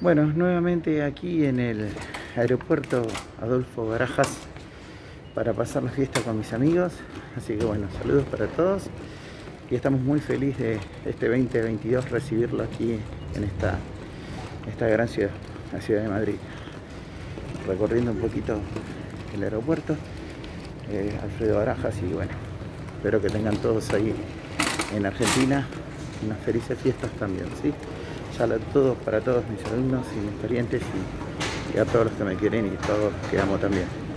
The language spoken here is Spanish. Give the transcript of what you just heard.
Bueno, nuevamente aquí en el aeropuerto Adolfo Barajas para pasar la fiesta con mis amigos. Así que bueno, saludos para todos y estamos muy felices de este 2022 recibirlo aquí en esta, esta gran ciudad, la ciudad de Madrid. Recorriendo un poquito el aeropuerto, eh, Alfredo Barajas y bueno, espero que tengan todos ahí en Argentina unas felices fiestas también, ¿sí? Todos para todos mis alumnos y mis parientes y, y a todos los que me quieren y todos que amo también.